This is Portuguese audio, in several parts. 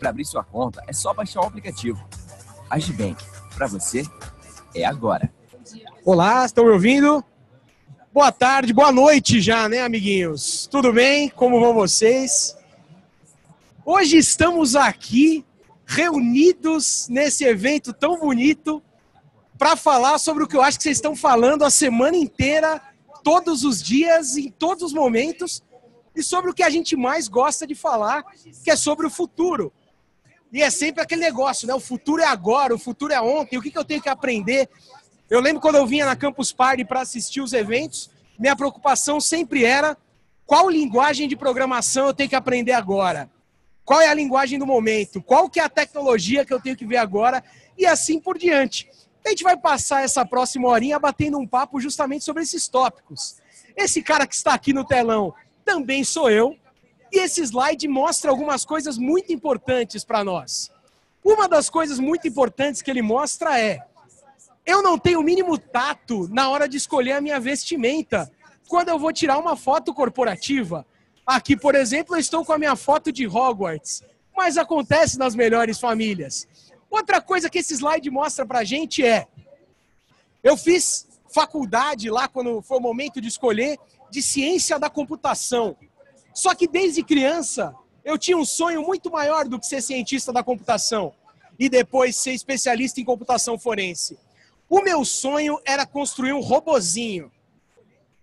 Para abrir sua conta, é só baixar o aplicativo. Agibank, para você, é agora. Olá, estão me ouvindo? Boa tarde, boa noite já, né, amiguinhos? Tudo bem? Como vão vocês? Hoje estamos aqui reunidos nesse evento tão bonito para falar sobre o que eu acho que vocês estão falando a semana inteira, todos os dias, em todos os momentos, e sobre o que a gente mais gosta de falar, que é sobre o futuro. E é sempre aquele negócio, né? O futuro é agora, o futuro é ontem, o que, que eu tenho que aprender? Eu lembro quando eu vinha na Campus Party para assistir os eventos, minha preocupação sempre era qual linguagem de programação eu tenho que aprender agora? Qual é a linguagem do momento? Qual que é a tecnologia que eu tenho que ver agora? E assim por diante. A gente vai passar essa próxima horinha batendo um papo justamente sobre esses tópicos. Esse cara que está aqui no telão também sou eu. E esse slide mostra algumas coisas muito importantes para nós. Uma das coisas muito importantes que ele mostra é: eu não tenho o mínimo tato na hora de escolher a minha vestimenta quando eu vou tirar uma foto corporativa. Aqui, por exemplo, eu estou com a minha foto de Hogwarts, mas acontece nas melhores famílias. Outra coisa que esse slide mostra para a gente é: eu fiz faculdade lá quando foi o momento de escolher de ciência da computação. Só que desde criança eu tinha um sonho muito maior do que ser cientista da computação e depois ser especialista em computação forense. O meu sonho era construir um robozinho.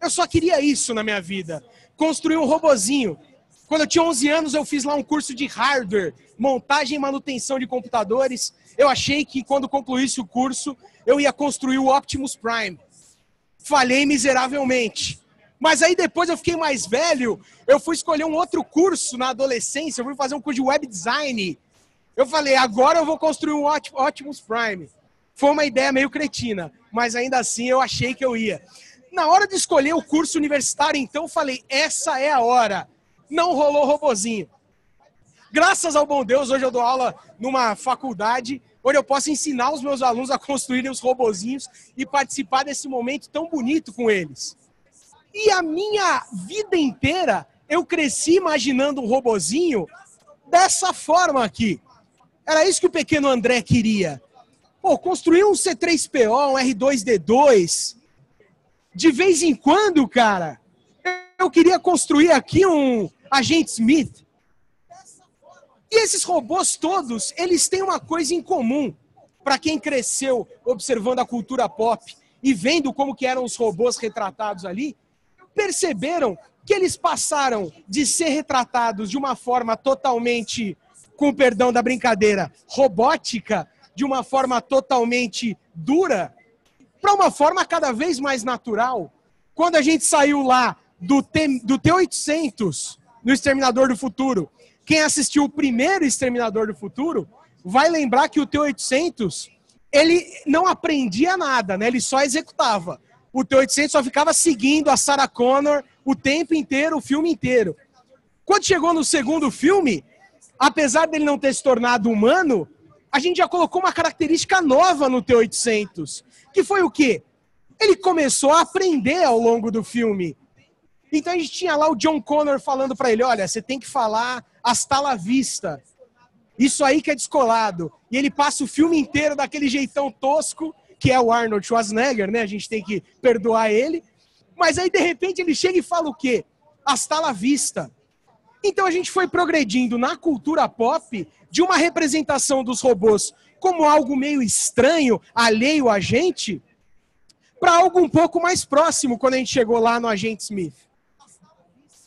Eu só queria isso na minha vida, construir um robozinho. Quando eu tinha 11 anos, eu fiz lá um curso de hardware, montagem e manutenção de computadores. Eu achei que quando concluísse o curso, eu ia construir o Optimus Prime. Falhei miseravelmente. Mas aí depois eu fiquei mais velho, eu fui escolher um outro curso na adolescência, eu fui fazer um curso de web design. Eu falei, agora eu vou construir um Optimus Prime. Foi uma ideia meio cretina, mas ainda assim eu achei que eu ia. Na hora de escolher o curso universitário, então, eu falei, essa é a hora. Não rolou robozinho. Graças ao bom Deus, hoje eu dou aula numa faculdade onde eu posso ensinar os meus alunos a construírem os robozinhos e participar desse momento tão bonito com eles. E a minha vida inteira eu cresci imaginando um robozinho dessa forma aqui. Era isso que o pequeno André queria. Pô, construir um C3PO, um R2D2. De vez em quando, cara, eu queria construir aqui um Agente Smith. E esses robôs todos, eles têm uma coisa em comum. Para quem cresceu observando a cultura pop e vendo como que eram os robôs retratados ali, perceberam que eles passaram de ser retratados de uma forma totalmente, com perdão da brincadeira, robótica, de uma forma totalmente dura, para uma forma cada vez mais natural. Quando a gente saiu lá do, T, do T-800, no Exterminador do Futuro, quem assistiu o primeiro Exterminador do Futuro vai lembrar que o T-800 ele não aprendia nada, né? ele só executava o T-800 só ficava seguindo a Sarah Connor o tempo inteiro, o filme inteiro. Quando chegou no segundo filme, apesar dele não ter se tornado humano, a gente já colocou uma característica nova no T-800, que foi o quê? Ele começou a aprender ao longo do filme. Então a gente tinha lá o John Connor falando para ele, olha, você tem que falar hasta la vista. Isso aí que é descolado. E ele passa o filme inteiro daquele jeitão tosco que é o Arnold Schwarzenegger, né? A gente tem que perdoar ele. Mas aí, de repente, ele chega e fala o quê? Hasta la vista. Então a gente foi progredindo na cultura pop de uma representação dos robôs como algo meio estranho, alheio a gente, para algo um pouco mais próximo quando a gente chegou lá no Agente Smith.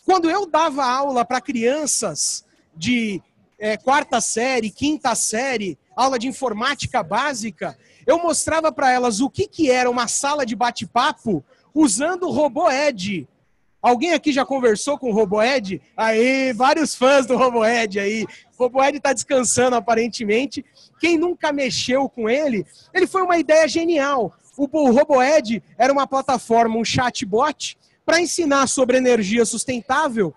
Quando eu dava aula para crianças de é, quarta série, quinta série, aula de informática básica, eu mostrava para elas o que, que era uma sala de bate-papo usando o Robô Ed. Alguém aqui já conversou com o Robô Ed? Aí, vários fãs do Robô Ed aí. O Robô Ed está descansando aparentemente. Quem nunca mexeu com ele, ele foi uma ideia genial. O, o Robô Ed era uma plataforma, um chatbot, para ensinar sobre energia sustentável.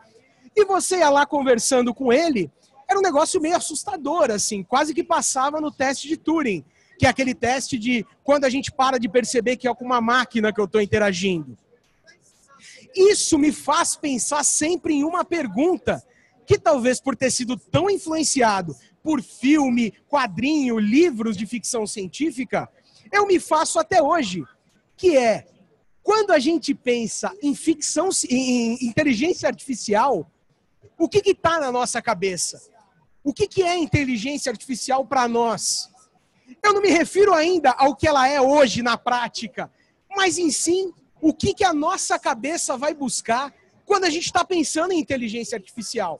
E você ia lá conversando com ele, era um negócio meio assustador, assim, quase que passava no teste de Turing que é aquele teste de quando a gente para de perceber que é com uma máquina que eu estou interagindo. Isso me faz pensar sempre em uma pergunta, que talvez por ter sido tão influenciado por filme, quadrinho, livros de ficção científica, eu me faço até hoje, que é quando a gente pensa em ficção, em inteligência artificial, o que está na nossa cabeça? O que, que é inteligência artificial para nós? Eu não me refiro ainda ao que ela é hoje na prática, mas em sim o que, que a nossa cabeça vai buscar quando a gente está pensando em inteligência artificial.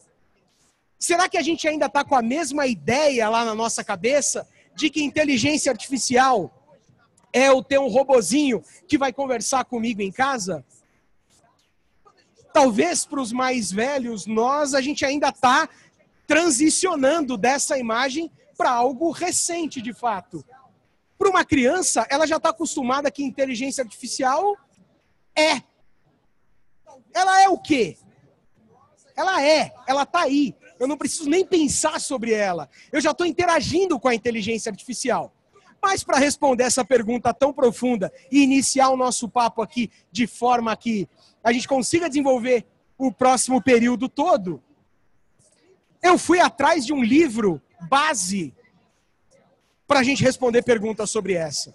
Será que a gente ainda está com a mesma ideia lá na nossa cabeça de que inteligência artificial é o ter um robozinho que vai conversar comigo em casa? Talvez para os mais velhos, nós, a gente ainda está transicionando dessa imagem para algo recente, de fato. Para uma criança, ela já está acostumada que inteligência artificial é. Ela é o quê? Ela é, ela está aí. Eu não preciso nem pensar sobre ela. Eu já estou interagindo com a inteligência artificial. Mas para responder essa pergunta tão profunda e iniciar o nosso papo aqui de forma que a gente consiga desenvolver o próximo período todo, eu fui atrás de um livro base para a gente responder perguntas sobre essa.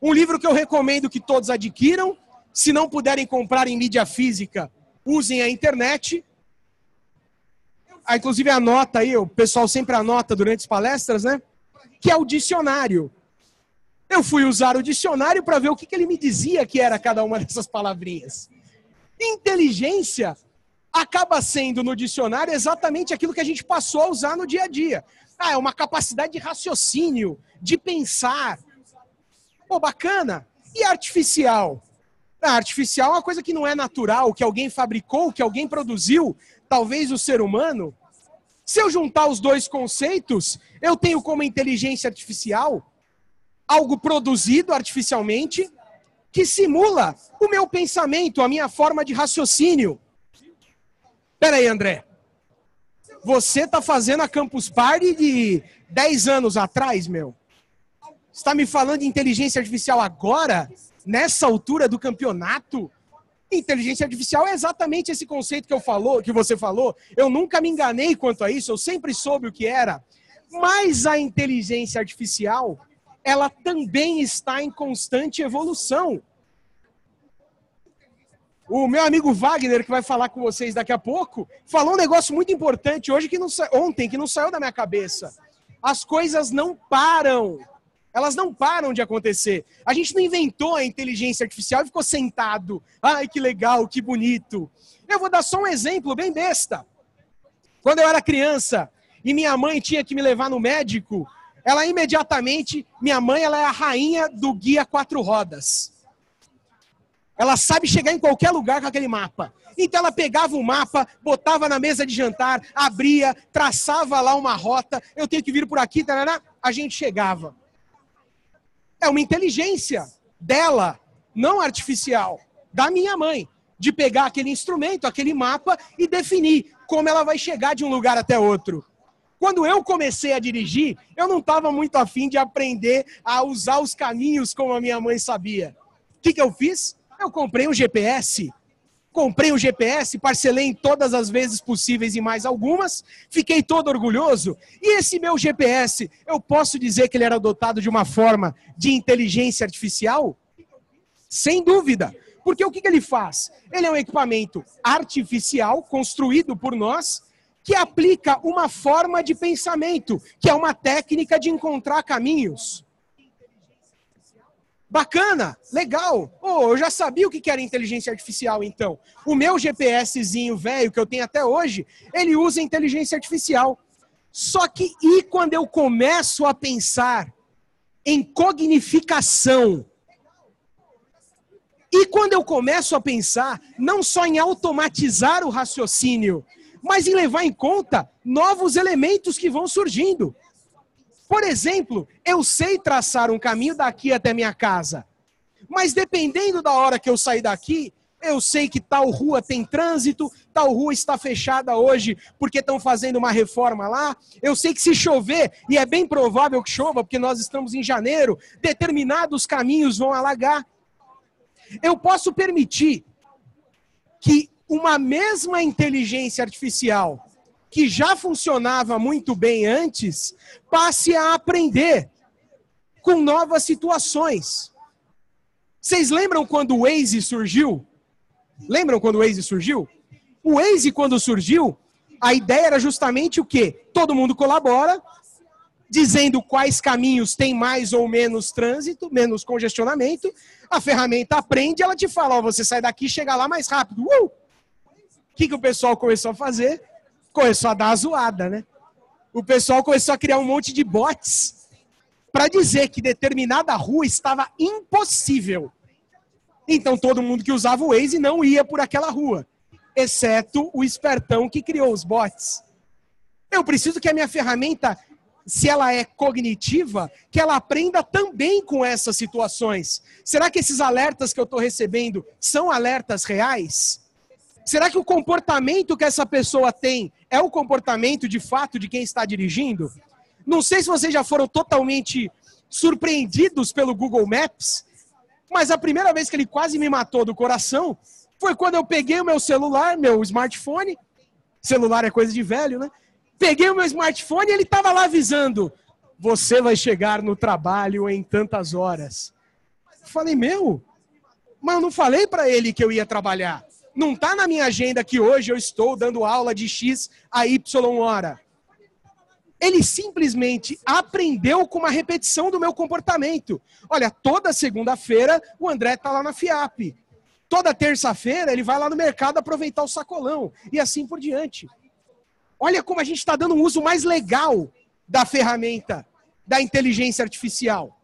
Um livro que eu recomendo que todos adquiram. Se não puderem comprar em mídia física, usem a internet. Ah, inclusive anota aí, o pessoal sempre anota durante as palestras, né? Que é o dicionário. Eu fui usar o dicionário para ver o que, que ele me dizia que era cada uma dessas palavrinhas. Inteligência acaba sendo no dicionário exatamente aquilo que a gente passou a usar no dia a dia. Ah, é uma capacidade de raciocínio, de pensar. Pô, bacana. E artificial? A artificial é uma coisa que não é natural, que alguém fabricou, que alguém produziu, talvez o ser humano. Se eu juntar os dois conceitos, eu tenho como inteligência artificial algo produzido artificialmente que simula o meu pensamento, a minha forma de raciocínio. Pera aí, André. Você está fazendo a Campus Party de 10 anos atrás, meu? está me falando de inteligência artificial agora? Nessa altura do campeonato? Inteligência artificial é exatamente esse conceito que eu falou, que você falou. Eu nunca me enganei quanto a isso, eu sempre soube o que era. Mas a inteligência artificial, ela também está em constante evolução. O meu amigo Wagner, que vai falar com vocês daqui a pouco, falou um negócio muito importante hoje que não ontem que não saiu da minha cabeça. As coisas não param. Elas não param de acontecer. A gente não inventou a inteligência artificial e ficou sentado. Ai, que legal, que bonito. Eu vou dar só um exemplo bem besta. Quando eu era criança e minha mãe tinha que me levar no médico, ela imediatamente, minha mãe, ela é a rainha do guia quatro rodas. Ela sabe chegar em qualquer lugar com aquele mapa. Então ela pegava o mapa, botava na mesa de jantar, abria, traçava lá uma rota. Eu tenho que vir por aqui, tarará, a gente chegava. É uma inteligência dela, não artificial, da minha mãe, de pegar aquele instrumento, aquele mapa e definir como ela vai chegar de um lugar até outro. Quando eu comecei a dirigir, eu não estava muito afim de aprender a usar os caminhos como a minha mãe sabia. O que, que eu fiz? Eu comprei um GPS. Comprei um GPS, parcelei em todas as vezes possíveis e mais algumas, fiquei todo orgulhoso. E esse meu GPS, eu posso dizer que ele era dotado de uma forma de inteligência artificial? Sem dúvida. Porque o que, que ele faz? Ele é um equipamento artificial construído por nós que aplica uma forma de pensamento, que é uma técnica de encontrar caminhos. Bacana, legal. Oh, eu já sabia o que era inteligência artificial, então. O meu GPSzinho velho, que eu tenho até hoje, ele usa inteligência artificial. Só que e quando eu começo a pensar em cognificação? E quando eu começo a pensar não só em automatizar o raciocínio, mas em levar em conta novos elementos que vão surgindo. Por exemplo, eu sei traçar um caminho daqui até minha casa, mas dependendo da hora que eu sair daqui, eu sei que tal rua tem trânsito, tal rua está fechada hoje porque estão fazendo uma reforma lá. Eu sei que se chover, e é bem provável que chova, porque nós estamos em janeiro, determinados caminhos vão alagar. Eu posso permitir que uma mesma inteligência artificial que já funcionava muito bem antes passe a aprender com novas situações. Vocês lembram quando o Waze surgiu? Lembram quando o Waze surgiu? O Waze, quando surgiu, a ideia era justamente o quê? Todo mundo colabora, dizendo quais caminhos tem mais ou menos trânsito, menos congestionamento. A ferramenta aprende, ela te fala, ó, você sai daqui chega lá mais rápido. Uh! O que, que o pessoal começou a fazer? Começou a dar a zoada, né? O pessoal começou a criar um monte de bots para dizer que determinada rua estava impossível. Então todo mundo que usava o Waze não ia por aquela rua, exceto o espertão que criou os bots. Eu preciso que a minha ferramenta se ela é cognitiva, que ela aprenda também com essas situações. Será que esses alertas que eu estou recebendo são alertas reais? Será que o comportamento que essa pessoa tem é o comportamento de fato de quem está dirigindo? Não sei se vocês já foram totalmente surpreendidos pelo Google Maps, mas a primeira vez que ele quase me matou do coração foi quando eu peguei o meu celular, meu smartphone. Celular é coisa de velho, né? Peguei o meu smartphone e ele estava lá avisando: você vai chegar no trabalho em tantas horas. Eu falei, meu, mas eu não falei para ele que eu ia trabalhar. Não está na minha agenda que hoje eu estou dando aula de X a Y hora. Ele simplesmente aprendeu com uma repetição do meu comportamento. Olha, toda segunda-feira o André está lá na FIAP. Toda terça-feira ele vai lá no mercado aproveitar o sacolão. E assim por diante. Olha como a gente está dando um uso mais legal da ferramenta da inteligência artificial.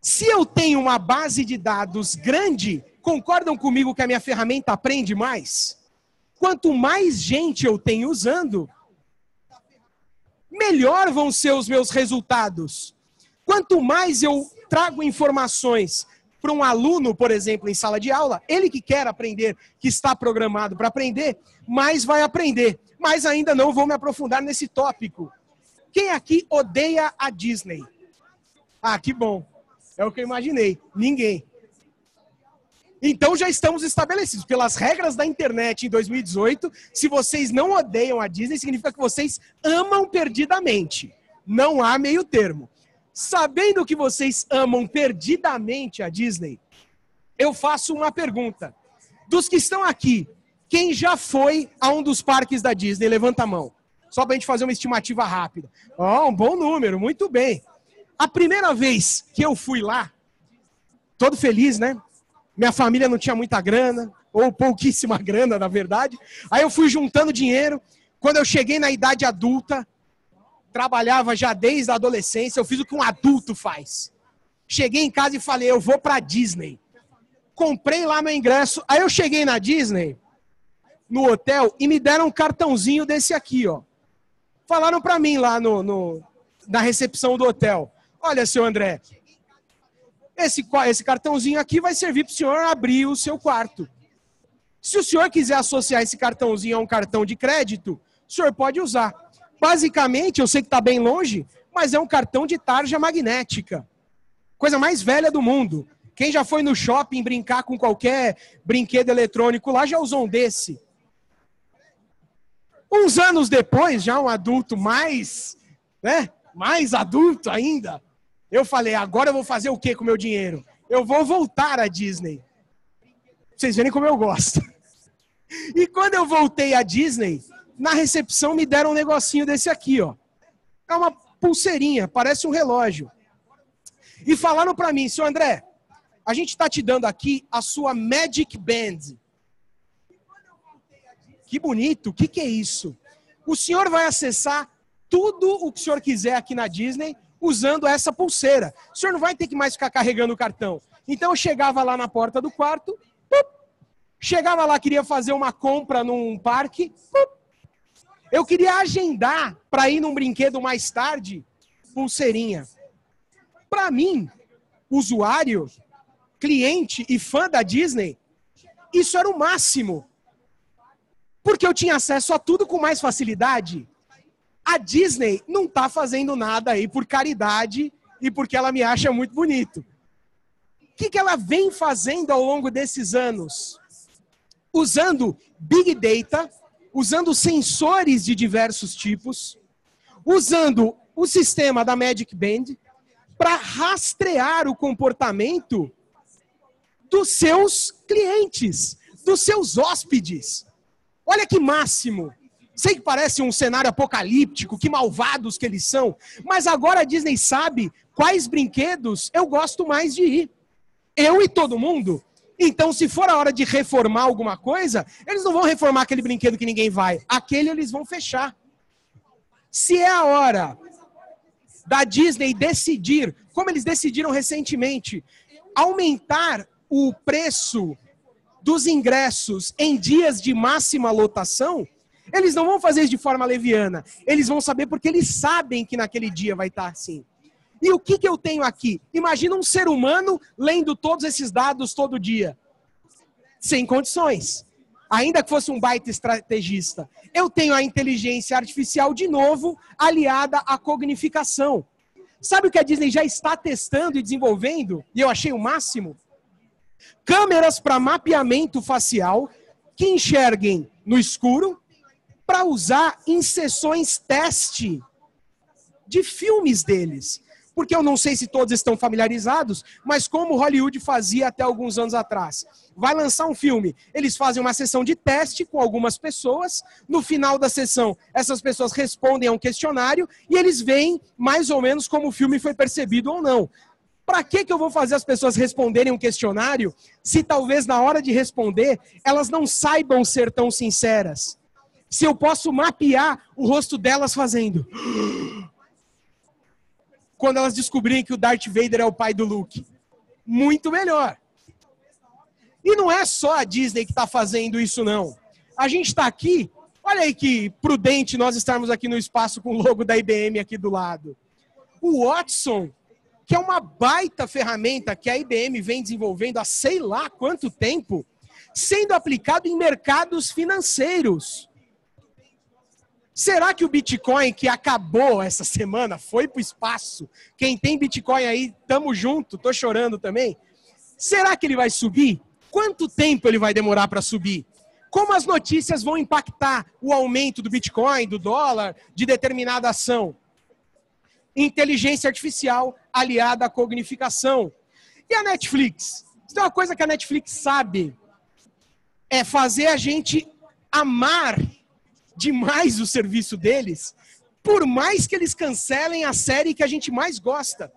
Se eu tenho uma base de dados grande, concordam comigo que a minha ferramenta aprende mais? Quanto mais gente eu tenho usando, melhor vão ser os meus resultados. Quanto mais eu trago informações para um aluno, por exemplo, em sala de aula, ele que quer aprender, que está programado para aprender, mais vai aprender. Mas ainda não vou me aprofundar nesse tópico. Quem aqui odeia a Disney? Ah, que bom. É o que eu imaginei. Ninguém. Então já estamos estabelecidos. Pelas regras da internet em 2018, se vocês não odeiam a Disney, significa que vocês amam perdidamente. Não há meio termo sabendo que vocês amam perdidamente a Disney, eu faço uma pergunta. Dos que estão aqui, quem já foi a um dos parques da Disney? Levanta a mão. Só para a gente fazer uma estimativa rápida. Ó, oh, um bom número, muito bem. A primeira vez que eu fui lá, todo feliz, né? Minha família não tinha muita grana, ou pouquíssima grana, na verdade. Aí eu fui juntando dinheiro. Quando eu cheguei na idade adulta, trabalhava já desde a adolescência, eu fiz o que um adulto faz. Cheguei em casa e falei, eu vou para Disney. Comprei lá meu ingresso. Aí eu cheguei na Disney, no hotel, e me deram um cartãozinho desse aqui, ó. Falaram para mim lá no, no, na recepção do hotel. Olha, seu André, esse, esse cartãozinho aqui vai servir para o senhor abrir o seu quarto. Se o senhor quiser associar esse cartãozinho a um cartão de crédito, o senhor pode usar. Basicamente, eu sei que está bem longe, mas é um cartão de tarja magnética. Coisa mais velha do mundo. Quem já foi no shopping brincar com qualquer brinquedo eletrônico lá já usou um desse. Uns anos depois, já um adulto mais, né, mais adulto ainda, eu falei, agora eu vou fazer o que com o meu dinheiro? Eu vou voltar à Disney. Vocês verem como eu gosto. E quando eu voltei à Disney, na recepção me deram um negocinho desse aqui, ó. É uma pulseirinha, parece um relógio. E falaram para mim, senhor André, a gente está te dando aqui a sua Magic Band. Que bonito, o que, que é isso? O senhor vai acessar tudo o que o senhor quiser aqui na Disney usando essa pulseira. O senhor não vai ter que mais ficar carregando o cartão. Então eu chegava lá na porta do quarto, pup, chegava lá, queria fazer uma compra num parque, pup, eu queria agendar para ir num brinquedo mais tarde, pulseirinha. Para mim, usuário, cliente e fã da Disney, isso era o máximo. Porque eu tinha acesso a tudo com mais facilidade. A Disney não está fazendo nada aí por caridade e porque ela me acha muito bonito. O que, que ela vem fazendo ao longo desses anos? Usando Big Data usando sensores de diversos tipos, usando o sistema da Magic Band para rastrear o comportamento dos seus clientes, dos seus hóspedes. Olha que máximo! Sei que parece um cenário apocalíptico, que malvados que eles são, mas agora a Disney sabe quais brinquedos eu gosto mais de ir. Eu e todo mundo. Então, se for a hora de reformar alguma coisa, eles não vão reformar aquele brinquedo que ninguém vai. Aquele eles vão fechar. Se é a hora da Disney decidir, como eles decidiram recentemente, aumentar o preço dos ingressos em dias de máxima lotação, eles não vão fazer isso de forma leviana. Eles vão saber porque eles sabem que naquele dia vai estar assim. E o que, que eu tenho aqui? Imagina um ser humano lendo todos esses dados todo dia. Sem condições. Ainda que fosse um baita estrategista. Eu tenho a inteligência artificial, de novo, aliada à cognificação. Sabe o que a Disney já está testando e desenvolvendo? E eu achei o máximo? Câmeras para mapeamento facial que enxerguem no escuro para usar em sessões teste de filmes deles. Porque eu não sei se todos estão familiarizados, mas como Hollywood fazia até alguns anos atrás. Vai lançar um filme, eles fazem uma sessão de teste com algumas pessoas. No final da sessão, essas pessoas respondem a um questionário e eles veem mais ou menos como o filme foi percebido ou não. Para que, que eu vou fazer as pessoas responderem um questionário se talvez na hora de responder elas não saibam ser tão sinceras? Se eu posso mapear o rosto delas fazendo. Quando elas descobrirem que o Darth Vader é o pai do Luke. Muito melhor. E não é só a Disney que está fazendo isso, não. A gente está aqui, olha aí que prudente nós estarmos aqui no espaço com o logo da IBM aqui do lado. O Watson, que é uma baita ferramenta que a IBM vem desenvolvendo há sei lá quanto tempo, sendo aplicado em mercados financeiros. Será que o Bitcoin que acabou essa semana foi para o espaço? Quem tem Bitcoin aí, tamo junto, tô chorando também. Será que ele vai subir? Quanto tempo ele vai demorar para subir? Como as notícias vão impactar o aumento do Bitcoin, do dólar, de determinada ação? Inteligência artificial aliada à cognificação. E a Netflix? É uma coisa que a Netflix sabe. É fazer a gente amar demais o serviço deles, por mais que eles cancelem a série que a gente mais gosta.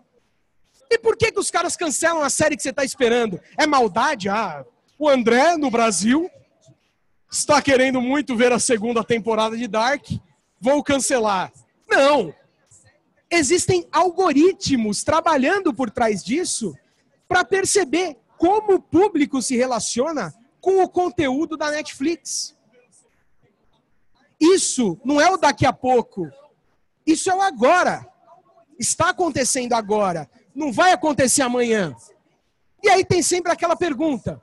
E por que, que os caras cancelam a série que você está esperando? É maldade? Ah, o André, no Brasil, está querendo muito ver a segunda temporada de Dark, vou cancelar. Não! Existem algoritmos trabalhando por trás disso para perceber como o público se relaciona com o conteúdo da Netflix. Isso não é o daqui a pouco. Isso é o agora. Está acontecendo agora. Não vai acontecer amanhã. E aí tem sempre aquela pergunta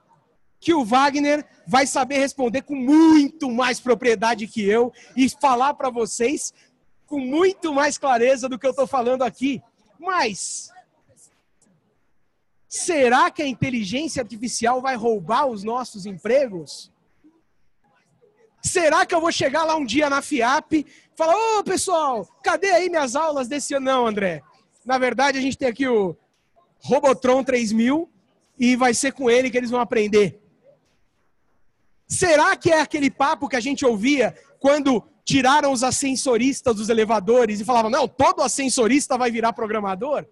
que o Wagner vai saber responder com muito mais propriedade que eu e falar para vocês com muito mais clareza do que eu estou falando aqui. Mas será que a inteligência artificial vai roubar os nossos empregos? Será que eu vou chegar lá um dia na FIAP e falar, ô oh, pessoal, cadê aí minhas aulas desse ano? Não, André. Na verdade, a gente tem aqui o Robotron 3000 e vai ser com ele que eles vão aprender. Será que é aquele papo que a gente ouvia quando tiraram os ascensoristas dos elevadores e falavam, não, todo ascensorista vai virar programador?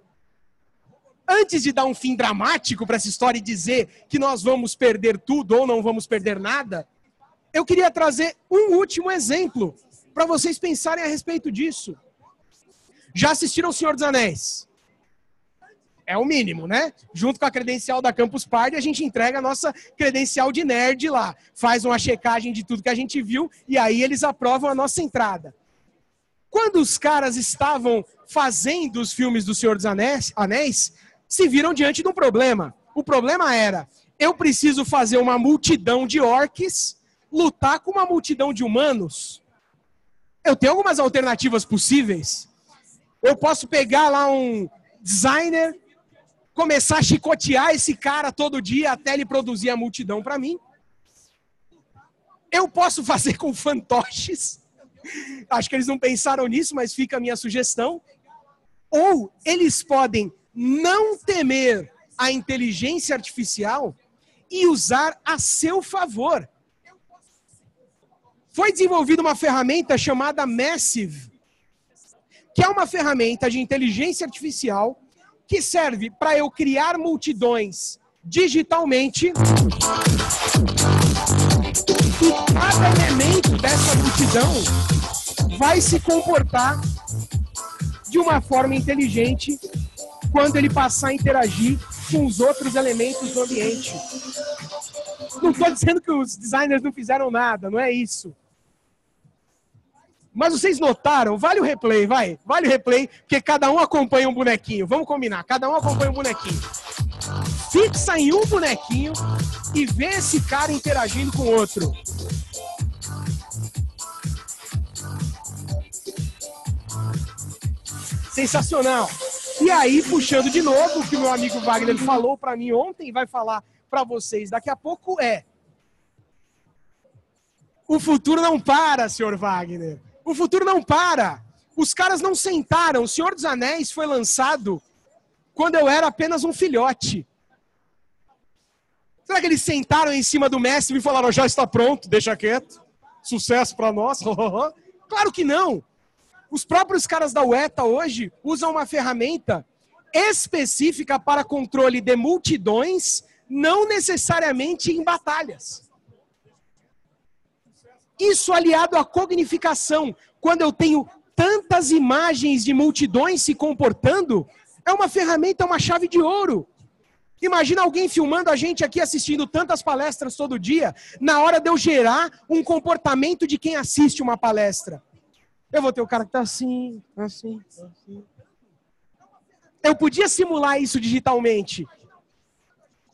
Antes de dar um fim dramático para essa história e dizer que nós vamos perder tudo ou não vamos perder nada, eu queria trazer um último exemplo para vocês pensarem a respeito disso. Já assistiram O Senhor dos Anéis? É o mínimo, né? Junto com a credencial da Campus Party, a gente entrega a nossa credencial de nerd lá. Faz uma checagem de tudo que a gente viu e aí eles aprovam a nossa entrada. Quando os caras estavam fazendo os filmes do Senhor dos Anéis, Anéis se viram diante de um problema. O problema era: eu preciso fazer uma multidão de orques lutar com uma multidão de humanos, eu tenho algumas alternativas possíveis. Eu posso pegar lá um designer, começar a chicotear esse cara todo dia até ele produzir a multidão para mim. Eu posso fazer com fantoches. Acho que eles não pensaram nisso, mas fica a minha sugestão. Ou eles podem não temer a inteligência artificial e usar a seu favor. Foi desenvolvida uma ferramenta chamada Massive, que é uma ferramenta de inteligência artificial que serve para eu criar multidões digitalmente. E cada elemento dessa multidão vai se comportar de uma forma inteligente quando ele passar a interagir com os outros elementos do ambiente. Não estou dizendo que os designers não fizeram nada, não é isso. Mas vocês notaram, vale o replay, vai, vale o replay, porque cada um acompanha um bonequinho. Vamos combinar, cada um acompanha um bonequinho. Fixa em um bonequinho e vê esse cara interagindo com o outro. Sensacional. E aí, puxando de novo o que o meu amigo Wagner falou para mim ontem, vai falar para vocês daqui a pouco é: o futuro não para, senhor Wagner. O futuro não para. Os caras não sentaram. O Senhor dos Anéis foi lançado quando eu era apenas um filhote. Será que eles sentaram em cima do mestre e falaram: já está pronto, deixa quieto, sucesso para nós? claro que não. Os próprios caras da UETA hoje usam uma ferramenta específica para controle de multidões, não necessariamente em batalhas. Isso aliado à cognificação, quando eu tenho tantas imagens de multidões se comportando, é uma ferramenta, é uma chave de ouro. Imagina alguém filmando a gente aqui assistindo tantas palestras todo dia, na hora de eu gerar um comportamento de quem assiste uma palestra. Eu vou ter o cara que tá assim, assim, assim. Eu podia simular isso digitalmente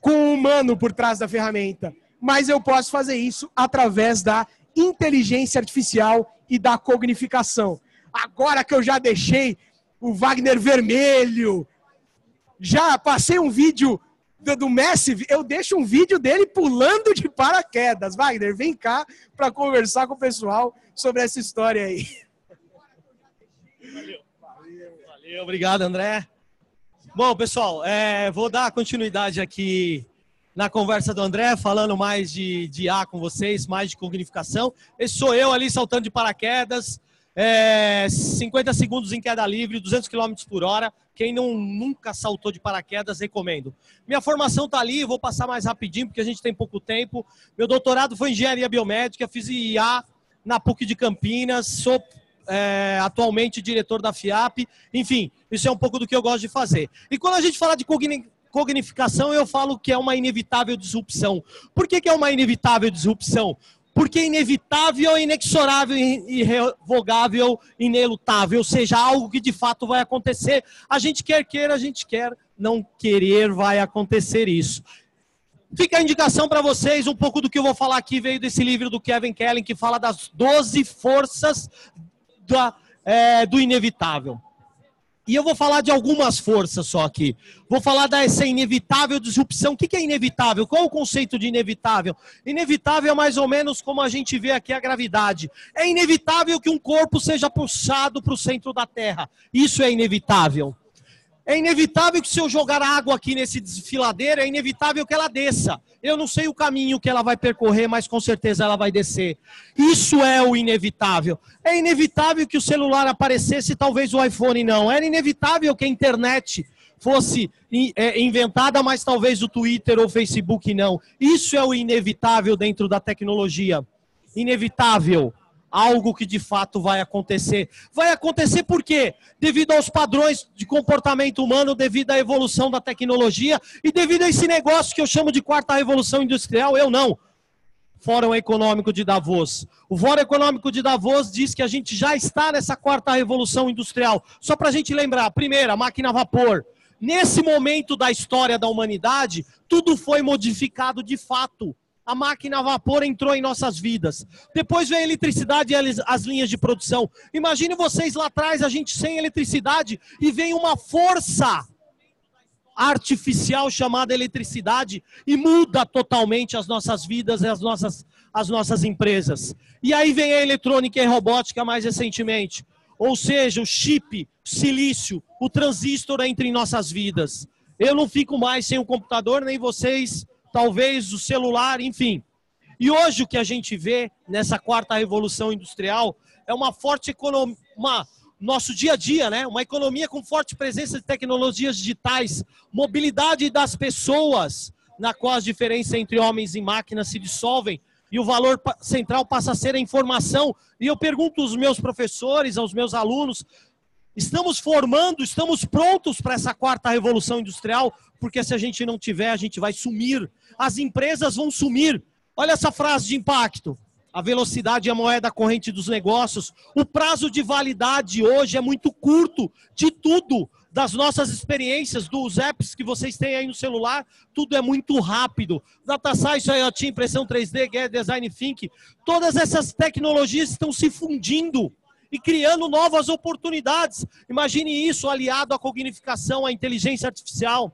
com um humano por trás da ferramenta, mas eu posso fazer isso através da inteligência artificial e da cognificação. Agora que eu já deixei o Wagner vermelho, já passei um vídeo do, Messi, eu deixo um vídeo dele pulando de paraquedas. Wagner, vem cá para conversar com o pessoal sobre essa história aí. Valeu. Valeu, obrigado, André. Bom, pessoal, é, vou dar continuidade aqui na conversa do André, falando mais de, de A com vocês, mais de cognificação. Esse sou eu ali saltando de paraquedas, é, 50 segundos em queda livre, 200 km por hora. Quem não, nunca saltou de paraquedas, recomendo. Minha formação está ali, vou passar mais rapidinho, porque a gente tem pouco tempo. Meu doutorado foi em engenharia biomédica, fiz IA na PUC de Campinas, sou é, atualmente diretor da FIAP. Enfim, isso é um pouco do que eu gosto de fazer. E quando a gente fala de cognificação, eu falo que é uma inevitável disrupção. Por que, que é uma inevitável disrupção? Porque é inevitável, inexorável, irrevogável, inelutável, ou seja, algo que de fato vai acontecer. A gente quer queira, a gente quer não querer, vai acontecer isso. Fica a indicação para vocês, um pouco do que eu vou falar aqui veio desse livro do Kevin Kelly, que fala das 12 forças da, é, do inevitável. E eu vou falar de algumas forças só aqui. Vou falar dessa inevitável disrupção. O que é inevitável? Qual é o conceito de inevitável? Inevitável é mais ou menos como a gente vê aqui a gravidade. É inevitável que um corpo seja puxado para o centro da Terra. Isso é inevitável. É inevitável que se eu jogar água aqui nesse desfiladeiro, é inevitável que ela desça. Eu não sei o caminho que ela vai percorrer, mas com certeza ela vai descer. Isso é o inevitável. É inevitável que o celular aparecesse, talvez o iPhone não. Era inevitável que a internet fosse é, inventada, mas talvez o Twitter ou o Facebook não. Isso é o inevitável dentro da tecnologia. Inevitável algo que de fato vai acontecer. Vai acontecer por quê? Devido aos padrões de comportamento humano, devido à evolução da tecnologia e devido a esse negócio que eu chamo de quarta revolução industrial, eu não. Fórum Econômico de Davos. O Fórum Econômico de Davos diz que a gente já está nessa quarta revolução industrial. Só para a gente lembrar, primeira, máquina a vapor. Nesse momento da história da humanidade, tudo foi modificado de fato a máquina a vapor entrou em nossas vidas. Depois veio a eletricidade e as linhas de produção. Imagine vocês lá atrás, a gente sem eletricidade, e vem uma força artificial chamada eletricidade e muda totalmente as nossas vidas e as nossas as nossas empresas. E aí vem a eletrônica e a robótica mais recentemente. Ou seja, o chip, o silício, o transistor entra em nossas vidas. Eu não fico mais sem o computador, nem vocês, talvez o celular, enfim. E hoje o que a gente vê nessa quarta revolução industrial é uma forte economia, nosso dia a dia, né? Uma economia com forte presença de tecnologias digitais, mobilidade das pessoas, na qual as diferenças entre homens e máquinas se dissolvem e o valor central passa a ser a informação. E eu pergunto aos meus professores, aos meus alunos, estamos formando, estamos prontos para essa quarta revolução industrial? Porque se a gente não tiver, a gente vai sumir. As empresas vão sumir. Olha essa frase de impacto. A velocidade é a moeda corrente dos negócios. O prazo de validade hoje é muito curto de tudo das nossas experiências, dos apps que vocês têm aí no celular, tudo é muito rápido. Data Science, IoT, impressão 3D, Get Design Think, todas essas tecnologias estão se fundindo e criando novas oportunidades. Imagine isso aliado à cognificação, à inteligência artificial.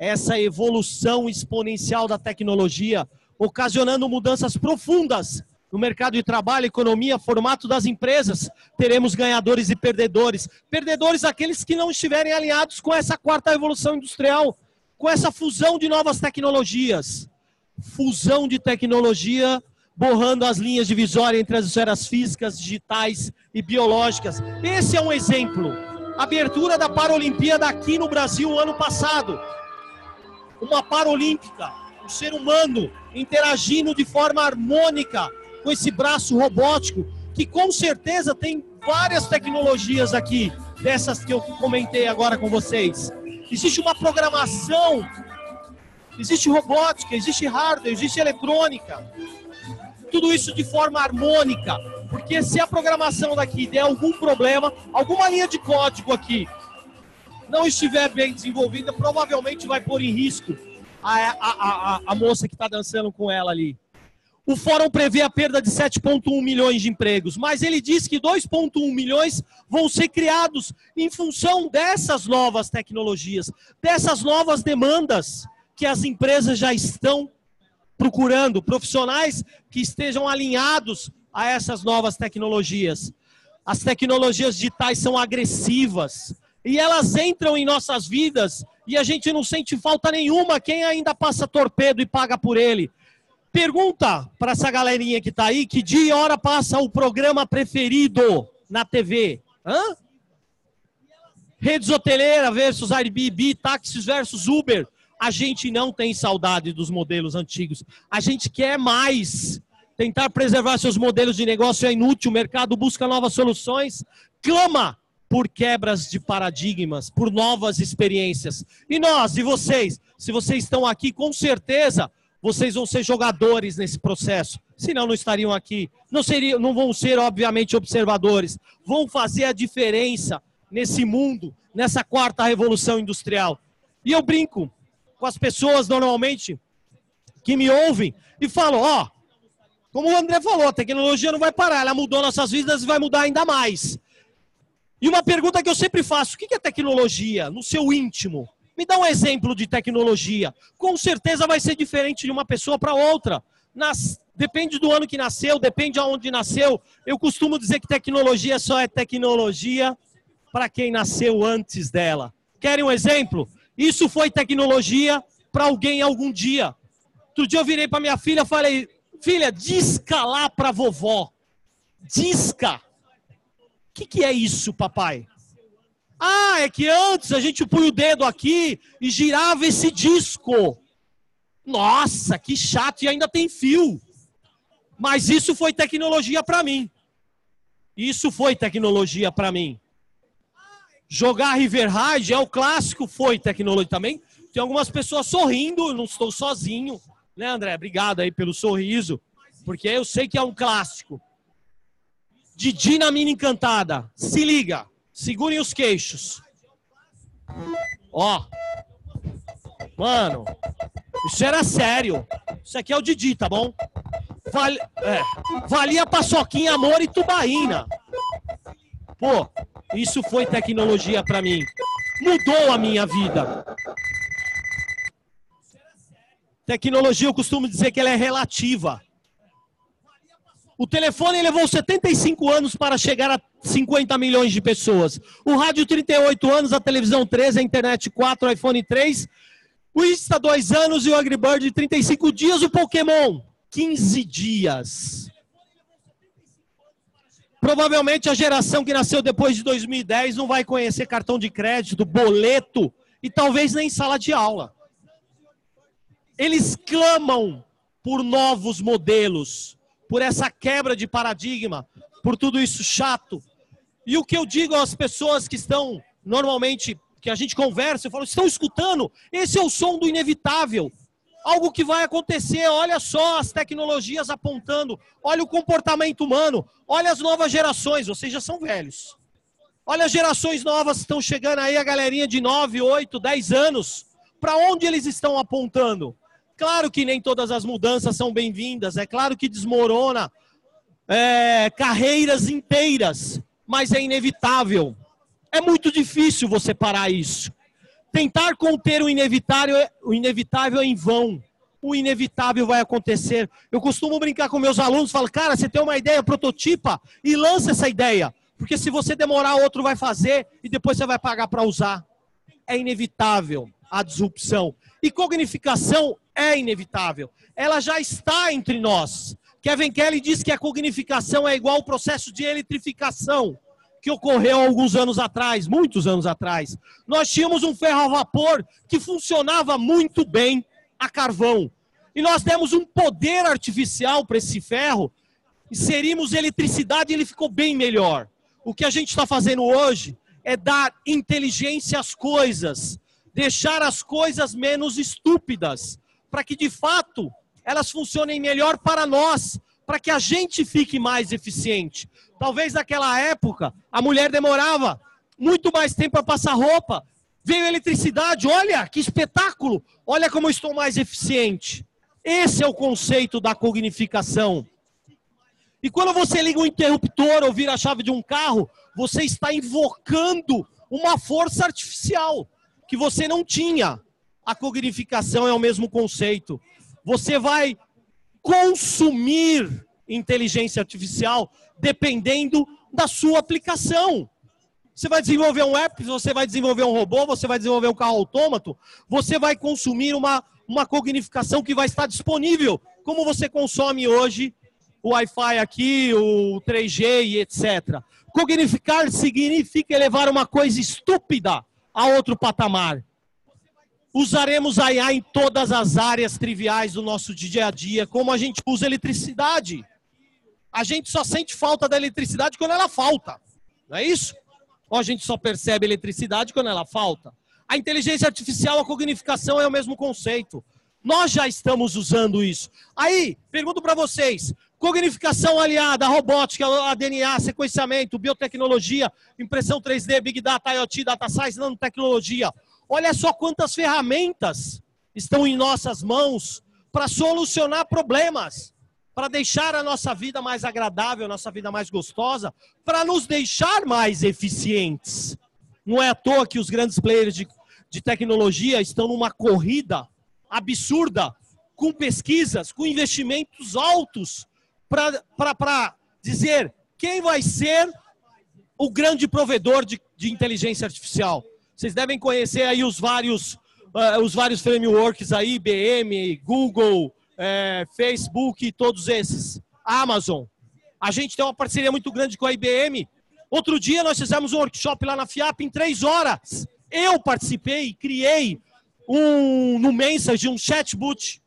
Essa evolução exponencial da tecnologia, ocasionando mudanças profundas no mercado de trabalho, economia, formato das empresas, teremos ganhadores e perdedores. Perdedores aqueles que não estiverem alinhados com essa quarta revolução industrial, com essa fusão de novas tecnologias. Fusão de tecnologia borrando as linhas divisórias entre as esferas físicas, digitais e biológicas. Esse é um exemplo. Abertura da Paralimpíada aqui no Brasil ano passado. Uma Paralímpica, um ser humano interagindo de forma harmônica com esse braço robótico, que com certeza tem várias tecnologias aqui, dessas que eu comentei agora com vocês. Existe uma programação, existe robótica, existe hardware, existe eletrônica. Tudo isso de forma harmônica, porque se a programação daqui der algum problema, alguma linha de código aqui não estiver bem desenvolvida, provavelmente vai pôr em risco a, a, a, a moça que está dançando com ela ali. O fórum prevê a perda de 7,1 milhões de empregos, mas ele diz que 2,1 milhões vão ser criados em função dessas novas tecnologias, dessas novas demandas que as empresas já estão procurando, profissionais que estejam alinhados a essas novas tecnologias. As tecnologias digitais são agressivas e elas entram em nossas vidas e a gente não sente falta nenhuma. Quem ainda passa torpedo e paga por ele? Pergunta para essa galerinha que está aí que dia e hora passa o programa preferido na TV. Hã? Redes hoteleira versus Airbnb, táxis versus Uber. A gente não tem saudade dos modelos antigos. A gente quer mais. Tentar preservar seus modelos de negócio é inútil. O mercado busca novas soluções. Clama por quebras de paradigmas, por novas experiências. E nós, e vocês? Se vocês estão aqui, com certeza vocês vão ser jogadores nesse processo. Senão não estariam aqui. Não, seriam, não vão ser, obviamente, observadores. Vão fazer a diferença nesse mundo, nessa quarta revolução industrial. E eu brinco com as pessoas normalmente que me ouvem e falo, ó, oh, como o André falou, a tecnologia não vai parar, ela mudou nossas vidas e vai mudar ainda mais. E uma pergunta que eu sempre faço: o que é tecnologia no seu íntimo? Me dá um exemplo de tecnologia. Com certeza vai ser diferente de uma pessoa para outra. Nas, depende do ano que nasceu, depende aonde nasceu. Eu costumo dizer que tecnologia só é tecnologia para quem nasceu antes dela. Querem um exemplo? Isso foi tecnologia para alguém algum dia. Outro dia eu virei para minha filha e falei: Filha, disca lá para vovó. Disca. O que, que é isso, papai? Ah, é que antes a gente punha o dedo aqui e girava esse disco. Nossa, que chato, e ainda tem fio. Mas isso foi tecnologia para mim. Isso foi tecnologia para mim. Jogar River Ride é o clássico, foi tecnologia também. Tem algumas pessoas sorrindo, não estou sozinho. Né, André? Obrigado aí pelo sorriso, porque eu sei que é um clássico. Didi na mina encantada. Se liga. Segurem os queixos. Ó. Mano, isso era sério. Isso aqui é o Didi, tá bom? É, valia paçoquinha, amor e tubaína. Pô, isso foi tecnologia para mim. Mudou a minha vida. Tecnologia, eu costumo dizer que ela é relativa. O telefone levou 75 anos para chegar a 50 milhões de pessoas. O rádio 38 anos, a televisão 13, a internet 4, o iPhone 3. O Insta 2 anos e o Angry Bird 35 dias. O Pokémon 15 dias. Provavelmente a geração que nasceu depois de 2010 não vai conhecer cartão de crédito, boleto e talvez nem sala de aula. Eles clamam por novos modelos, por essa quebra de paradigma, por tudo isso chato. E o que eu digo às pessoas que estão normalmente, que a gente conversa, eu falo, estão escutando? Esse é o som do inevitável algo que vai acontecer. Olha só as tecnologias apontando, olha o comportamento humano, olha as novas gerações, vocês já são velhos. Olha as gerações novas que estão chegando aí, a galerinha de 9, 8, 10 anos. Para onde eles estão apontando? Claro que nem todas as mudanças são bem-vindas, é claro que desmorona é, carreiras inteiras, mas é inevitável. É muito difícil você parar isso. Tentar conter o inevitável, o inevitável é em vão. O inevitável vai acontecer. Eu costumo brincar com meus alunos, falo, cara, você tem uma ideia, prototipa e lança essa ideia. Porque se você demorar, outro vai fazer e depois você vai pagar para usar. É inevitável a disrupção. E cognificação é inevitável. Ela já está entre nós. Kevin Kelly diz que a cognificação é igual ao processo de eletrificação que ocorreu alguns anos atrás, muitos anos atrás. Nós tínhamos um ferro a vapor que funcionava muito bem a carvão. E nós demos um poder artificial para esse ferro, inserimos eletricidade e ele ficou bem melhor. O que a gente está fazendo hoje é dar inteligência às coisas, deixar as coisas menos estúpidas, para que de fato elas funcionem melhor para nós, para que a gente fique mais eficiente. Talvez naquela época a mulher demorava muito mais tempo para passar roupa. Veio eletricidade, olha que espetáculo! Olha como eu estou mais eficiente. Esse é o conceito da cognificação. E quando você liga um interruptor ou vira a chave de um carro, você está invocando uma força artificial que você não tinha. A cognificação é o mesmo conceito. Você vai consumir inteligência artificial dependendo da sua aplicação. Você vai desenvolver um app, você vai desenvolver um robô, você vai desenvolver um carro autômato, você vai consumir uma, uma cognificação que vai estar disponível, como você consome hoje o Wi-Fi aqui, o 3G e etc. Cognificar significa elevar uma coisa estúpida a outro patamar. Usaremos a IA em todas as áreas triviais do nosso dia a dia, como a gente usa eletricidade. A gente só sente falta da eletricidade quando ela falta. Não é isso? Ou a gente só percebe eletricidade quando ela falta? A inteligência artificial, a cognificação é o mesmo conceito. Nós já estamos usando isso. Aí, pergunto para vocês: cognificação aliada, robótica, DNA, sequenciamento, biotecnologia, impressão 3D, Big Data, IoT, Data Science, nanotecnologia. Olha só quantas ferramentas estão em nossas mãos para solucionar problemas, para deixar a nossa vida mais agradável, a nossa vida mais gostosa, para nos deixar mais eficientes. Não é à toa que os grandes players de, de tecnologia estão numa corrida absurda, com pesquisas, com investimentos altos, para dizer quem vai ser o grande provedor de, de inteligência artificial. Vocês devem conhecer aí os vários, uh, os vários frameworks aí, IBM, Google, é, Facebook, todos esses. Amazon. A gente tem uma parceria muito grande com a IBM. Outro dia nós fizemos um workshop lá na FIAP em três horas. Eu participei, criei um, no Message um chatbot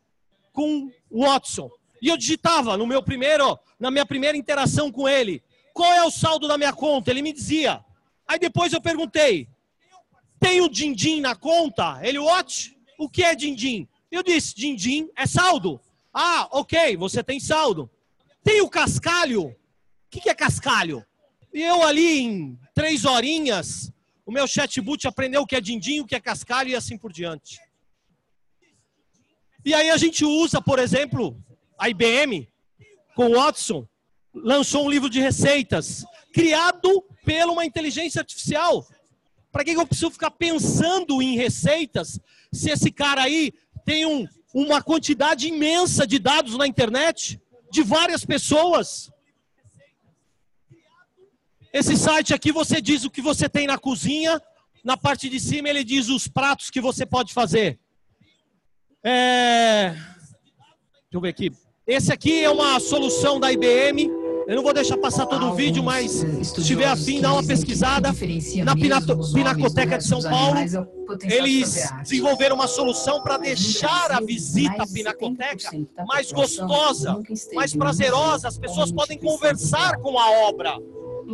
com o Watson. E eu digitava no meu primeiro, na minha primeira interação com ele, qual é o saldo da minha conta? Ele me dizia. Aí depois eu perguntei, tem o din-din na conta? Ele, what? O que é din-din? Eu disse, din-din é saldo. Ah, ok, você tem saldo. Tem o cascalho? O que, é cascalho? E eu ali em três horinhas, o meu chatbot aprendeu o que é din-din, o que é cascalho e assim por diante. E aí a gente usa, por exemplo, a IBM, com o Watson, lançou um livro de receitas, criado pela uma inteligência artificial. Para que eu preciso ficar pensando em receitas se esse cara aí tem um, uma quantidade imensa de dados na internet de várias pessoas? Esse site aqui você diz o que você tem na cozinha, na parte de cima ele diz os pratos que você pode fazer. É... Deixa eu ver aqui. Esse aqui é uma solução da IBM. Eu não vou deixar passar todo o vídeo, mas se tiver afim, dá uma pesquisada. Na Pinato, Pinacoteca de São Paulo, eles desenvolveram uma solução para deixar a visita à Pinacoteca mais gostosa, mais prazerosa. As pessoas podem conversar com a obra.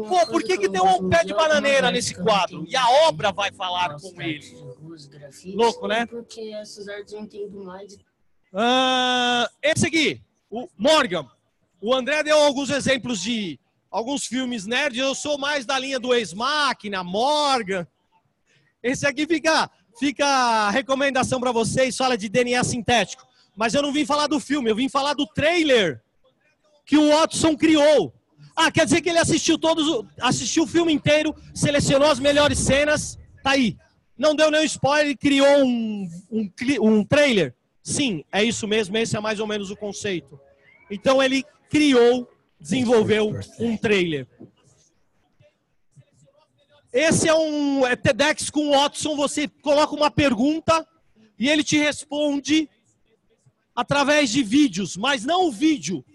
Pô, por que, que tem um pé de bananeira nesse quadro? E a obra vai falar com ele. Louco, né? Porque essas artes eu entendo mais. Ah, esse aqui, o Morgan. O André deu alguns exemplos de alguns filmes nerd. Eu sou mais da linha do Ex-Máquina, Morgan. Esse aqui fica, fica a recomendação para vocês, fala de DNA sintético. Mas eu não vim falar do filme, eu vim falar do trailer que o Watson criou. Ah, quer dizer que ele assistiu todos, assistiu o filme inteiro, selecionou as melhores cenas, tá aí. Não deu nenhum spoiler, criou um, um, um trailer. Sim, é isso mesmo, esse é mais ou menos o conceito. Então ele criou, desenvolveu um trailer. Esse é um é TEDx com o Watson, você coloca uma pergunta e ele te responde através de vídeos, mas não o vídeo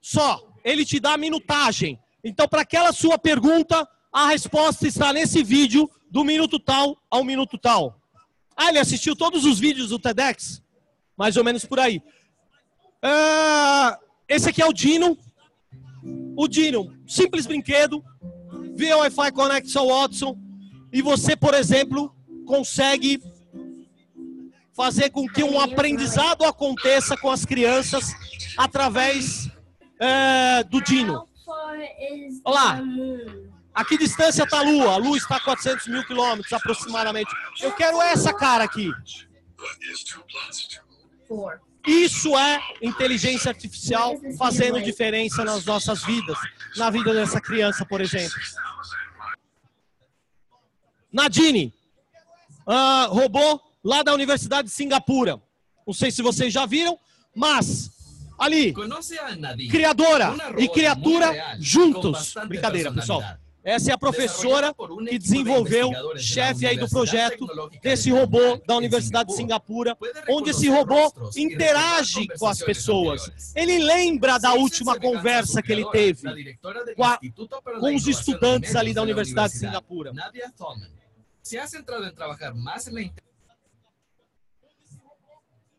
só, ele te dá minutagem. Então, para aquela sua pergunta, a resposta está nesse vídeo, do minuto tal ao minuto tal. Ah, ele assistiu todos os vídeos do TEDx? Mais ou menos por aí. Ah, esse aqui é o Dino. O Dino, simples brinquedo, via Wi-Fi conecta ao Watson e você, por exemplo, consegue fazer com que um aprendizado aconteça com as crianças através é, do Dino. Olha lá. A que distância está a Lua? A Lua está a 400 mil quilômetros aproximadamente. Eu quero essa cara aqui. Isso é inteligência artificial fazendo diferença nas nossas vidas, na vida dessa criança, por exemplo. Nadine, uh, robô lá da Universidade de Singapura. Não sei se vocês já viram, mas ali, criadora e criatura juntos. Brincadeira, pessoal. Essa é a professora que desenvolveu, chefe aí do projeto desse robô da Universidade de Singapura, onde esse robô interage com as pessoas. Ele lembra da última conversa que ele teve com, a, com os estudantes ali da Universidade de Singapura.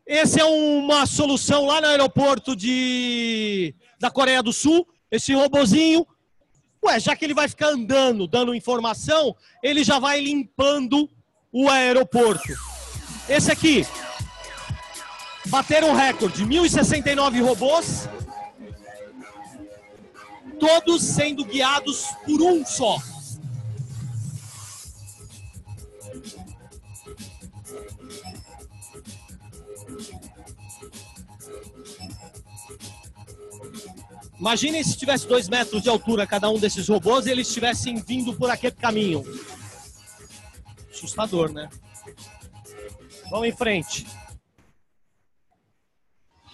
Esse é uma solução lá no aeroporto de, da Coreia do Sul. Esse robozinho Ué, já que ele vai ficar andando, dando informação, ele já vai limpando o aeroporto. Esse aqui, bateram um recorde, 1.069 robôs, todos sendo guiados por um só. Imaginem se tivesse dois metros de altura cada um desses robôs e eles estivessem vindo por aquele caminho. Assustador, né? Vamos em frente.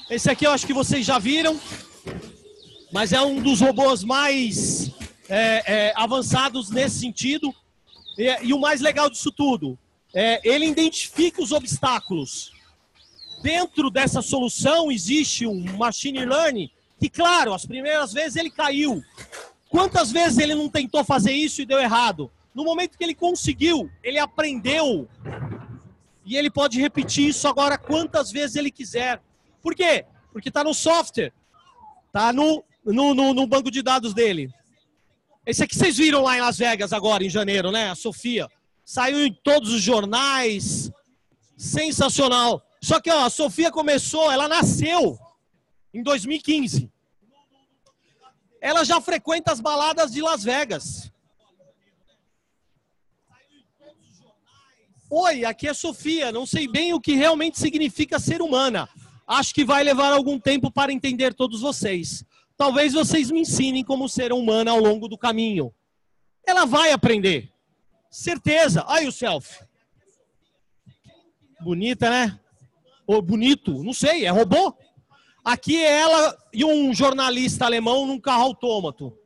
Esse aqui eu acho que vocês já viram, mas é um dos robôs mais é, é, avançados nesse sentido. E, e, o mais legal disso tudo, é, ele identifica os obstáculos. Dentro dessa solução existe um machine learning que, claro, as primeiras vezes ele caiu. Quantas vezes ele não tentou fazer isso e deu errado? No momento que ele conseguiu, ele aprendeu. E ele pode repetir isso agora quantas vezes ele quiser. Por quê? Porque está no software. Está no, no, no, no banco de dados dele. Esse aqui vocês viram lá em Las Vegas agora, em janeiro, né? A Sofia. Saiu em todos os jornais. Sensacional. Só que ó, a Sofia começou, ela nasceu em 2015. Ela já frequenta as baladas de Las Vegas. Oi, aqui é Sofia. Não sei bem o que realmente significa ser humana. Acho que vai levar algum tempo para entender todos vocês. Talvez vocês me ensinem como ser humana ao longo do caminho. Ela vai aprender. Certeza. Aí o selfie. Bonita, né? Ou bonito, não sei, é robô. Aqui é ela e um jornalista alemão num carro autômato.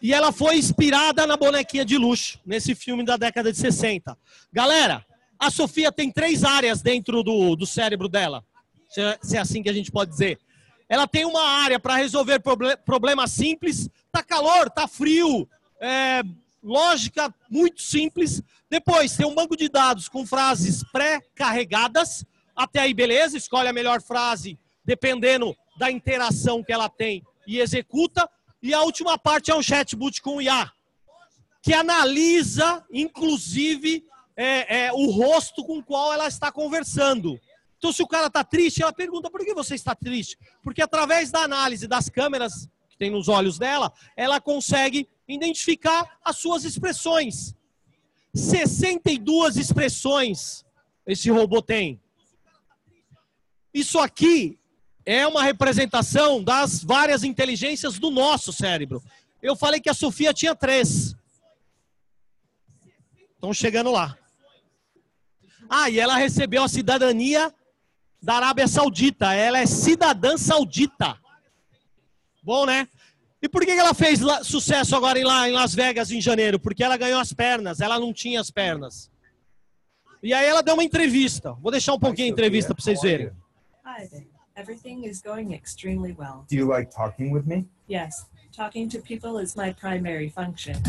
E ela foi inspirada na bonequinha de luxo, nesse filme da década de 60. Galera, a Sofia tem três áreas dentro do, do cérebro dela. Se é, é assim que a gente pode dizer. Ela tem uma área para resolver proble problemas simples. Tá calor, tá frio. É, lógica muito simples. Depois tem um banco de dados com frases pré-carregadas. Até aí, beleza? Escolhe a melhor frase, dependendo da interação que ela tem e executa. E a última parte é um chatbot com IA, que analisa, inclusive, é, é, o rosto com o qual ela está conversando. Então, se o cara está triste, ela pergunta por que você está triste? Porque através da análise das câmeras que tem nos olhos dela, ela consegue identificar as suas expressões. 62 expressões esse robô tem. Isso aqui é uma representação das várias inteligências do nosso cérebro. Eu falei que a Sofia tinha três. Estão chegando lá. Ah, e ela recebeu a cidadania da Arábia Saudita. Ela é cidadã saudita. Bom, né? E por que ela fez sucesso agora em, Las Vegas em janeiro? Porque ela ganhou as pernas, ela não tinha as pernas. E aí ela deu uma entrevista. Vou deixar um pouquinho a entrevista para vocês verem. Hi there. Everything is going extremely well. Do you like talking with me? Yes, talking to people is my primary function.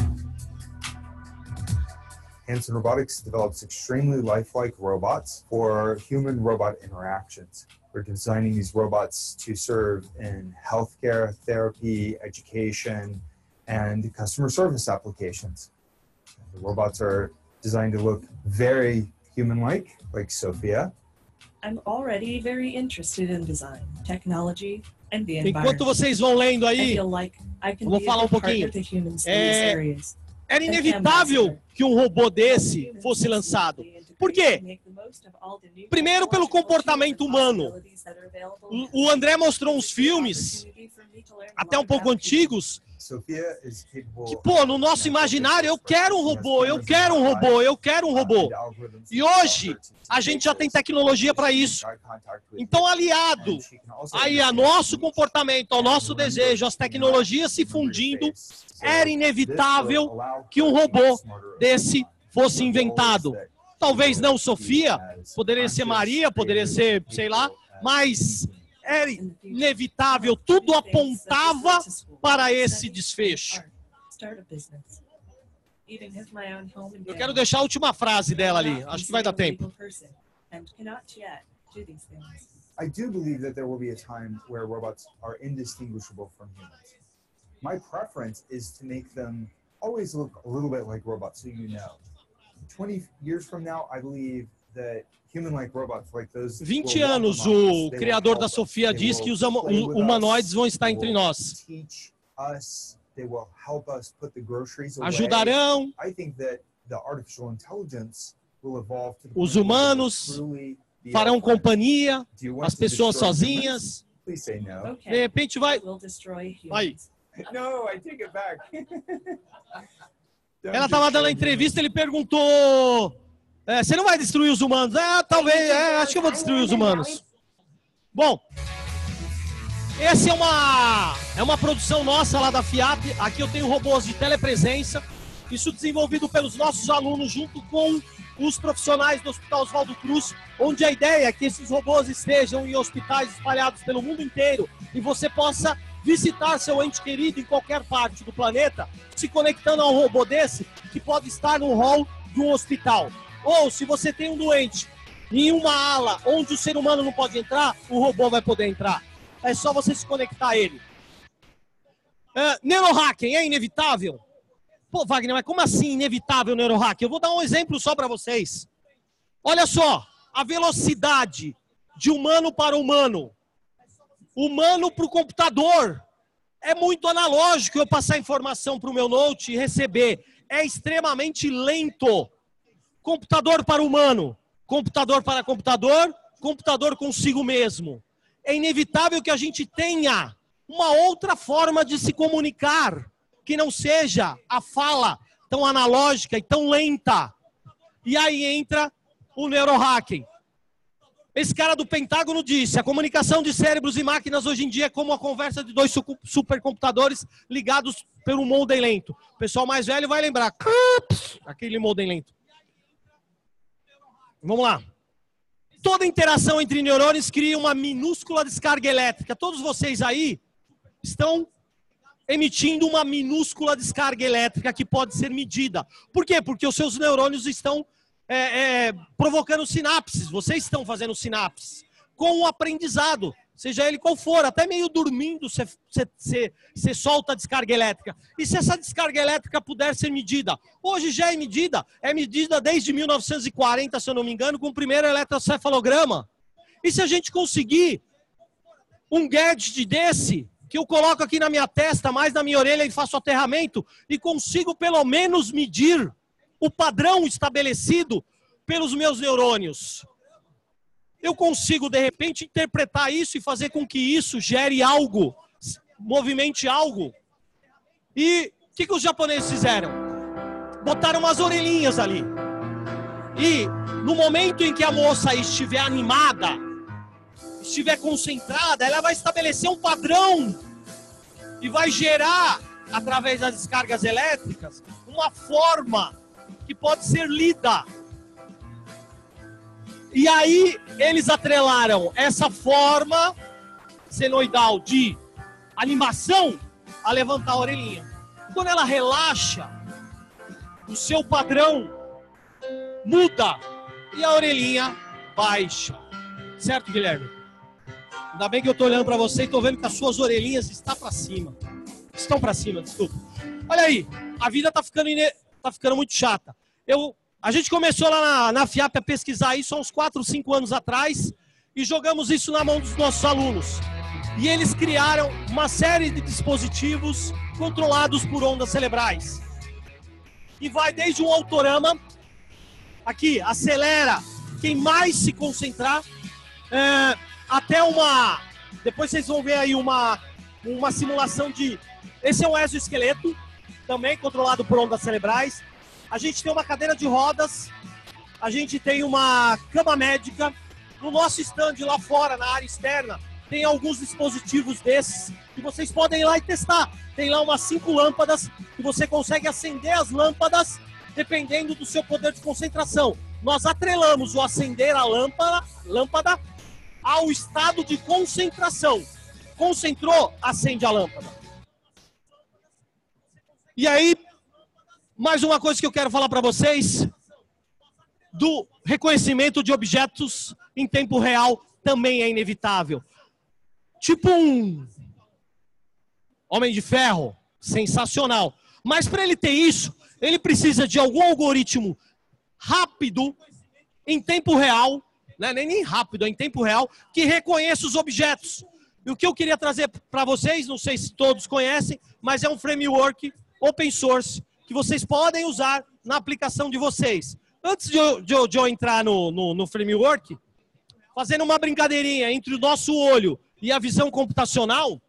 Hanson Robotics develops extremely lifelike robots for human robot interactions. We're designing these robots to serve in healthcare, therapy, education, and customer service applications. The robots are designed to look very human like, like Sophia, I'm already very interested in design, technology, and the Enquanto environment. vocês vão lendo aí, like I can Vou falar um pouquinho. É, era inevitável que um robô desse fosse lançado. Por quê? Primeiro, pelo comportamento humano. O- André mostrou uns filmes, até um pouco antigos, que, pô, no nosso imaginário, eu quero um robô, eu quero um robô, eu quero um robô. E hoje, a gente já tem tecnologia para isso. Então, aliado aí a nosso comportamento, ao nosso desejo, as tecnologias se fundindo, era inevitável que um robô desse fosse inventado. Talvez não Sofia, poderia ser Maria, poderia ser, sei lá, mas era inevitável, tudo apontava para esse desfecho. Eu quero deixar a última frase dela ali, acho que vai dar tempo. I do believe that there will be a time where robots are indistinguishable from humans. My preference is to make them always look a little bit like robots, so you know. 20 years from now, I believe that human-like robots like those. 20 will walk anos, o They will criador da help us. Sofia diz que os humanoides vão estar entre nós. Ajudarão Os humanos farão companhia, as pessoas sozinhas. Please say no. De repente vai. Vai. Ela estava dando a entrevista, ele perguntou: é, Você não vai destruir os humanos? É, talvez, é, acho que eu vou destruir os humanos. Bom, essa é uma, é uma produção nossa lá da FIAP. Aqui eu tenho robôs de telepresença. Isso desenvolvido pelos nossos alunos junto com os profissionais do Hospital Oswaldo Cruz, onde a ideia é que esses robôs estejam em hospitais espalhados pelo mundo inteiro e você possa visitar seu ente querido em qualquer parte do planeta, se conectando a um robô desse que pode estar no hall de um hospital. Ou se você tem um doente em uma ala onde o ser humano não pode entrar, o robô vai poder entrar. É só você se conectar a ele. É, neurohacking é inevitável? Pô, Wagner, mas como assim inevitável neurohacking? Eu vou dar um exemplo só para vocês. Olha só, a velocidade de humano para humano, humano para o computador, é muito analógico eu passar informação para o meu note e receber. É extremamente lento. Computador para humano, computador para computador, computador consigo mesmo. É inevitável que a gente tenha uma outra forma de se comunicar que não seja a fala tão analógica e tão lenta. E aí entra o neurohacking. Esse cara do Pentágono disse: a comunicação de cérebros e máquinas hoje em dia é como a conversa de dois su- supercomputadores ligados pelo modem lento. O pessoal mais velho vai lembrar. Aquele modem lento. Vamos lá. Toda interação entre neurônios cria uma minúscula descarga elétrica. Todos vocês aí estão emitindo uma minúscula descarga elétrica que pode ser medida. Por quê? Porque os seus neurônios estão é, é, provocando sinapses. Vocês estão fazendo sinapses com o aprendizado, seja ele qual for, até meio dormindo, você solta a descarga elétrica. E se essa descarga elétrica puder ser medida? Hoje já é medida, é medida desde 1940, se eu não me engano, com o primeiro eletrocefalograma. E se a gente conseguir um gadget desse, que eu coloco aqui na minha testa, mais na minha orelha e faço aterramento, e consigo pelo menos medir o padrão estabelecido pelos meus neurônios. Eu consigo, de repente, interpretar isso e fazer com que isso gere algo, movimente algo. E o que, que os japoneses fizeram? Botaram umas orelhinhas ali. E no momento em que a moça estiver animada, estiver concentrada, ela vai estabelecer um padrão e vai gerar, através das descargas elétricas, uma forma que pode ser lida. E aí eles atrelaram essa forma senoidal de animação a levantar a orelhinha. Quando ela relaxa, o seu padrão muda e a orelhinha baixa. Certo, Guilherme? Ainda bem que eu estou olhando para você e estou vendo que as suas orelhinhas estão para cima. Estão para cima, desculpa. Olha aí, a vida está ficando, ine... tá ficando muito chata. Eu, a gente começou lá na, na FIAP a pesquisar isso há uns 4, 5 anos atrás e jogamos isso na mão dos nossos alunos. E eles criaram uma série de dispositivos controlados por ondas cerebrais. E vai desde um autorama, aqui, acelera quem mais se concentrar, é, até uma. Depois vocês vão ver aí uma, uma simulação de. Esse é um exoesqueleto, também controlado por ondas cerebrais. A gente tem uma cadeira de rodas, a gente tem uma cama médica. No nosso stand lá fora, na área externa, tem alguns dispositivos desses que vocês podem ir lá e testar. Tem lá umas cinco lâmpadas que você consegue acender as lâmpadas dependendo do seu poder de concentração. Nós atrelamos o acender a lâmpada, lâmpada ao estado de concentração. Concentrou, acende a lâmpada. E aí, mais uma coisa que eu quero falar para vocês do reconhecimento de objetos em tempo real também é inevitável. Tipo um Homem de Ferro, sensacional. Mas para ele ter isso, ele precisa de algum algoritmo rápido, em tempo real, né? nem, rápido, é em tempo real, que reconheça os objetos. E o que eu queria trazer para vocês, não sei se todos conhecem, mas é um framework open source que vocês podem usar na aplicação de vocês. Antes de eu, de eu, de eu entrar no, no, no framework, fazendo uma brincadeirinha entre o nosso olho e a visão computacional,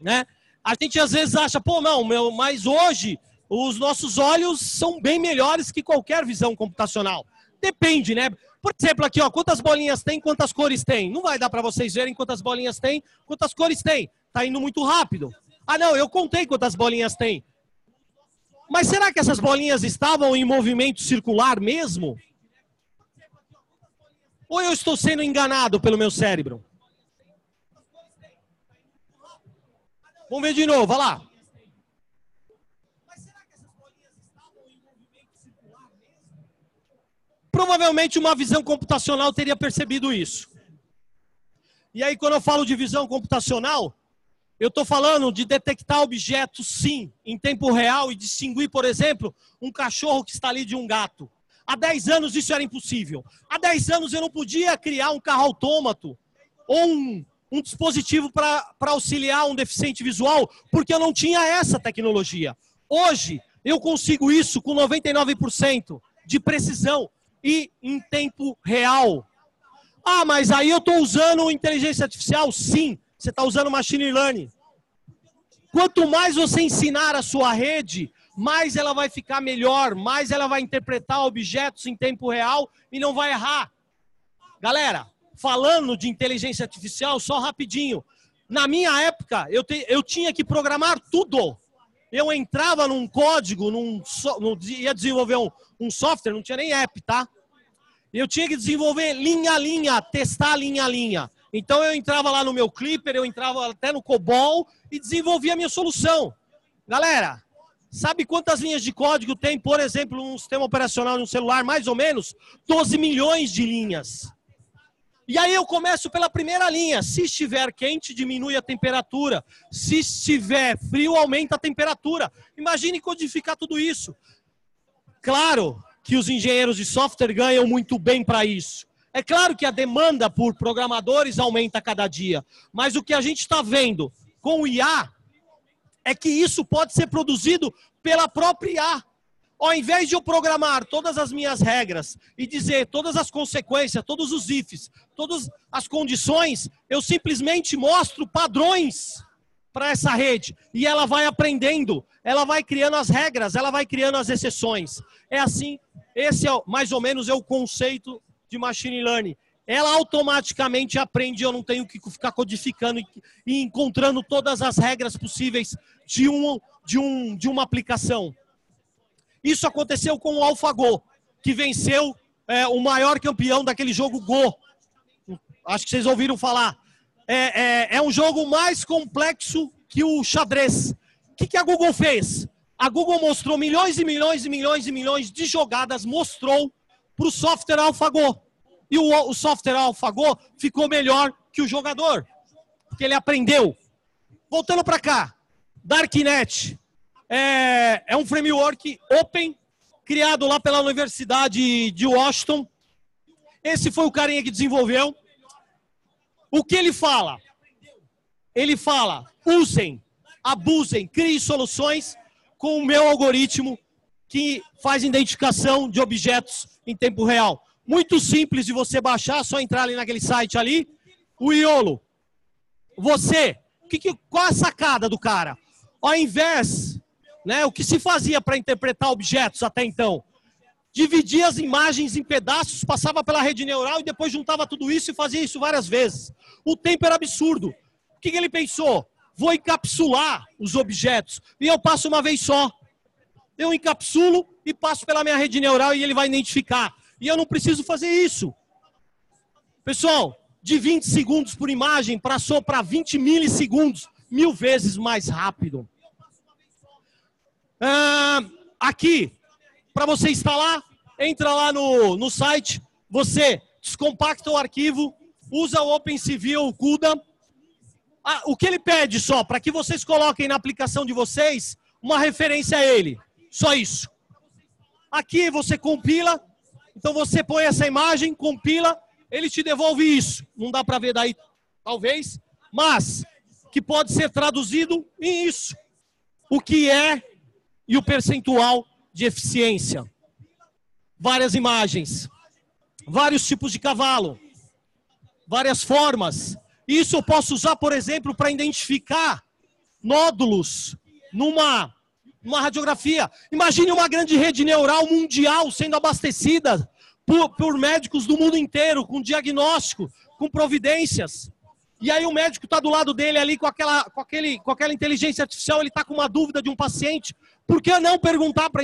né? A gente às vezes acha, pô, não, meu, mas hoje os nossos olhos são bem melhores que qualquer visão computacional. Depende, né? Por exemplo, aqui, ó, quantas bolinhas tem, quantas cores tem? Não vai dar para vocês verem quantas bolinhas tem, quantas cores tem. Tá indo muito rápido. Ah, não, eu contei quantas bolinhas tem. Mas será que essas bolinhas estavam em movimento circular mesmo? Ou eu estou sendo enganado pelo meu cérebro? Vamos ver de novo, vai lá. Provavelmente uma visão computacional teria percebido isso. E aí, quando eu falo de visão computacional, eu estou falando de detectar objetos, sim, em tempo real e distinguir, por exemplo, um cachorro que está ali de um gato. Há 10 anos isso era impossível. Há 10 anos eu não podia criar um carro autômato ou um, um dispositivo para auxiliar um deficiente visual, porque eu não tinha essa tecnologia. Hoje, eu consigo isso com 99% de precisão e em tempo real. Ah, mas aí eu estou usando inteligência artificial? Sim, você está usando machine learning. Quanto mais você ensinar a sua rede, mais ela vai ficar melhor, mais ela vai interpretar objetos em tempo real e não vai errar. Galera, falando de inteligência artificial, só rapidinho. Na minha época, eu, te, eu tinha que programar tudo. Eu entrava num código, num, no, ia desenvolver um, um software, não tinha nem app, tá? Eu tinha que desenvolver linha a linha, testar linha a linha. Então eu entrava lá no meu Clipper, eu entrava até no COBOL e desenvolvia a minha solução. Galera, sabe quantas linhas de código tem, por exemplo, um sistema operacional de um celular? Mais ou menos 12 milhões de linhas. E aí eu começo pela primeira linha. Se estiver quente, diminui a temperatura. Se estiver frio, aumenta a temperatura. Imagine codificar tudo isso. Claro que os engenheiros de software ganham muito bem para isso. É claro que a demanda por programadores aumenta cada dia. Mas o que a gente está vendo com o IA é que isso pode ser produzido pela própria IA. Ao invés de eu programar todas as minhas regras e dizer todas as consequências, todos os ifs, todas as condições, eu simplesmente mostro padrões para essa rede e ela vai aprendendo, ela vai criando as regras, ela vai criando as exceções. É assim, esse é mais ou menos é o conceito de machine learning. Ela automaticamente aprende, eu não tenho que ficar codificando e, encontrando todas as regras possíveis de, um, de, um, de uma aplicação. Isso aconteceu com o AlphaGo, que venceu é, o maior campeão daquele jogo Go. Acho que vocês ouviram falar. É, é, é um jogo mais complexo que o xadrez. O que, que a Google fez? A Google mostrou milhões e milhões e milhões e milhões de jogadas, mostrou para o software AlphaGo. E o, o software AlphaGo ficou melhor que o jogador, porque ele aprendeu. Voltando para cá, Darknet, é, é um framework open, criado lá pela Universidade de Washington. Esse foi o carinha que desenvolveu. O que ele fala? Ele fala: usem, abusem, criem soluções com o meu algoritmo que faz identificação de objetos em tempo real. Muito simples de você baixar, só entrar ali naquele site ali. O Iolo. Você, que, que, qual a sacada do cara? Ao invés né, o que se fazia para interpretar objetos até então? Dividia as imagens em pedaços, passava pela rede neural e depois juntava tudo isso e fazia isso várias vezes. O tempo era absurdo. O que, que ele pensou? Vou encapsular os objetos e eu passo uma vez só. Eu encapsulo e passo pela minha rede neural e ele vai identificar. E eu não preciso fazer isso. Pessoal, de 20 segundos por imagem passou para 20 milissegundos, mil vezes mais rápido. Ah, aqui, para você instalar, entra lá no, no site, você descompacta o arquivo, usa o OpenCV ou CUDA. Ah, o que ele pede só, para que vocês coloquem na aplicação de vocês uma referência a ele. Só isso. Aqui você compila, então você põe essa imagem, compila, ele te devolve isso. Não dá para ver daí, talvez, mas que pode ser traduzido em isso. O que é e o percentual de eficiência. Várias imagens, vários tipos de cavalo, várias formas. Isso eu posso usar, por exemplo, para identificar nódulos numa, numa radiografia. Imagine uma grande rede neural mundial sendo abastecida por, por médicos do mundo inteiro, com diagnóstico, com providências. E aí o médico está do lado dele ali com aquela, com, aquele, com aquela inteligência artificial, ele está com uma dúvida de um paciente. Por que não perguntar para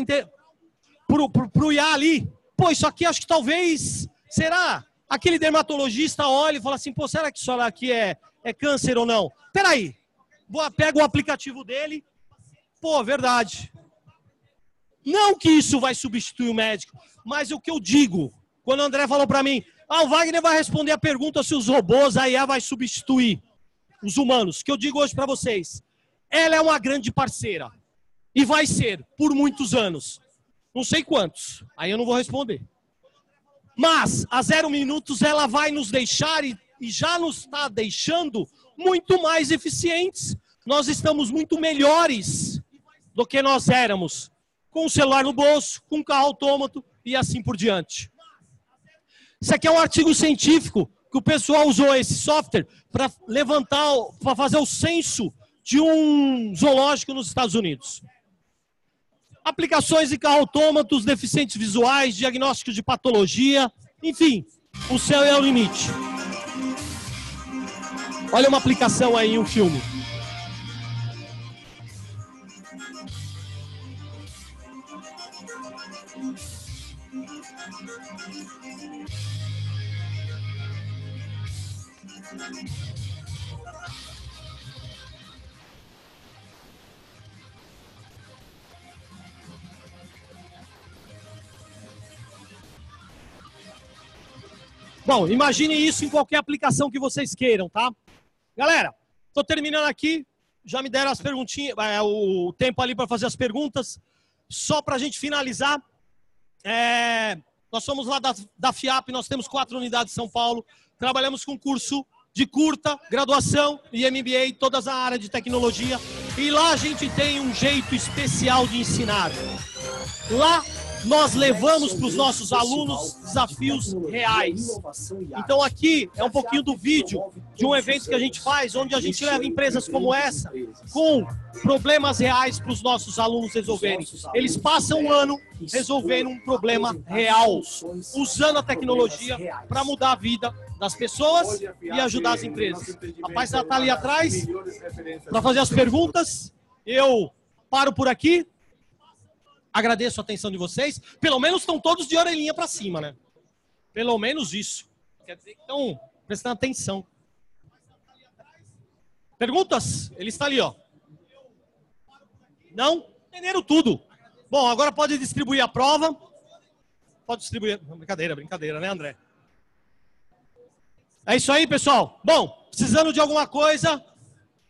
o IA ali? Pô, isso aqui acho que talvez. Será? Aquele dermatologista olha e fala assim: pô, será que isso aqui é, é câncer ou não? Peraí. Pega o aplicativo dele. Pô, verdade. Não que isso vai substituir o médico, mas o que eu digo, quando o André falou para mim, ah, o Wagner vai responder a pergunta se os robôs, a IA vai substituir os humanos. Que eu digo hoje para vocês, ela é uma grande parceira. E vai ser por muitos anos. Não sei quantos. Aí eu não vou responder. Mas a zero minutos ela vai nos deixar e, e já nos está deixando muito mais eficientes. Nós estamos muito melhores do que nós éramos. Com o celular no bolso, com o carro autômato e assim por diante. Isso aqui é um artigo científico que o pessoal usou esse software para levantar, para fazer o censo de um zoológico nos Estados Unidos aplicações em carro autômatos, deficientes visuais, diagnósticos de patologia, enfim, o céu é o limite. Olha uma aplicação aí um filme. Bom, imagine isso em qualquer aplicação que vocês queiram, tá? Galera, tô terminando aqui. Já me deram as perguntinhas, é, o tempo ali para fazer as perguntas. Só para a gente finalizar, é, nós somos lá da, da FIAP, nós temos quatro unidades em São Paulo. Trabalhamos com curso de curta, graduação e MBA, todas a área de tecnologia. E lá a gente tem um jeito especial de ensinar. Lá nós levamos para os nossos alunos desafios reais. Então aqui é um pouquinho do vídeo de um evento que a gente faz, onde a gente leva empresas como essa com problemas reais para os nossos alunos resolverem. Eles passam um ano resolvendo um problema real, usando a tecnologia para mudar a vida das pessoas e ajudar as empresas. A paz está ali atrás para fazer as perguntas. Eu paro por aqui. Agradeço a atenção de vocês. Pelo menos estão todos de orelhinha para cima, né? Pelo menos isso. Quer dizer que estão prestando atenção. Perguntas? Ele está ali, ó. Não? Entenderam tudo. Bom, agora pode distribuir a prova. Pode distribuir. Brincadeira, brincadeira, né, André? É isso aí, pessoal. Bom, precisando de alguma coisa,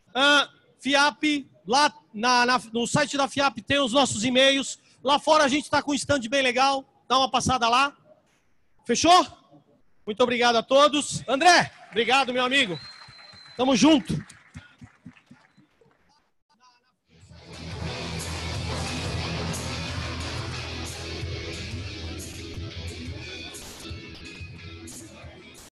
uh, FIAP, lá na, na, no site da FIAP tem os nossos e-mails. Lá fora a gente está com um stand bem legal. Dá uma passada lá. Fechou? Muito obrigado a todos. André, obrigado, meu amigo. Tamo junto.